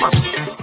Bust.